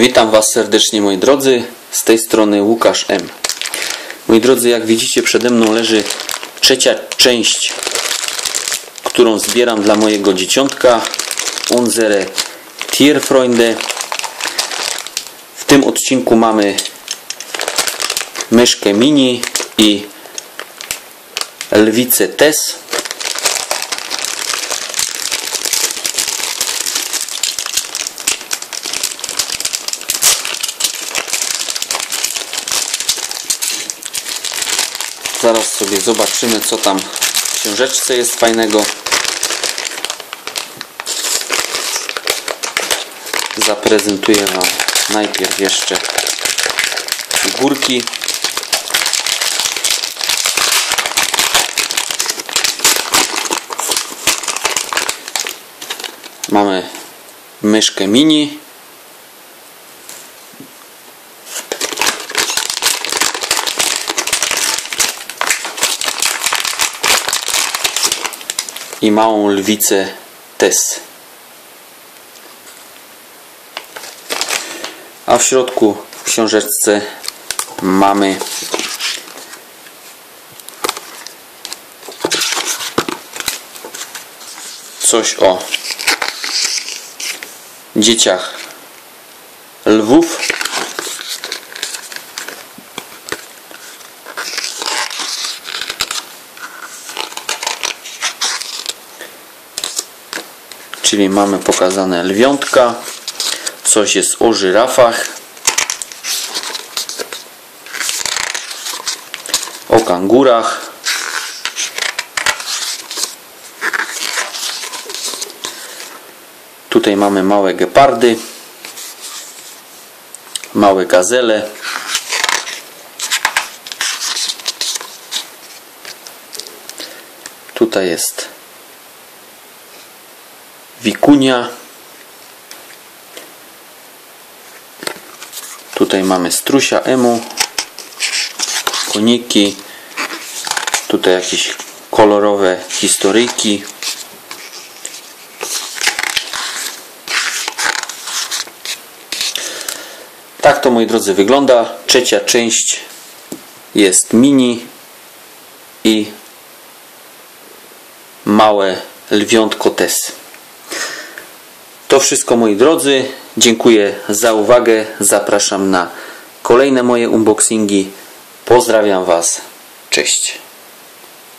Witam Was serdecznie moi drodzy, z tej strony Łukasz M. Moi drodzy, jak widzicie przede mną leży trzecia część, którą zbieram dla mojego dzieciątka Unsere Tierfreunde. W tym odcinku mamy myszkę mini i lwicę Tess. Zaraz sobie zobaczymy, co tam w książeczce jest fajnego. Zaprezentuję Wam najpierw jeszcze figurki. Mamy myszkę mini. I małą lwicę Tess. A w środku w książeczce mamy coś o dzieciach lwów. Czyli mamy pokazane lwiątka, coś jest o żyrafach, o kangurach, tutaj mamy małe gepardy, małe gazele, tutaj jest wikunia. Tutaj mamy strusia emu, koniki, tutaj jakieś kolorowe historyjki. Tak to moi drodzy wygląda. Trzecia część jest mini i małe lwiątko Tess. To wszystko moi drodzy. Dziękuję za uwagę. Zapraszam na kolejne moje unboxingi. Pozdrawiam Was. Cześć.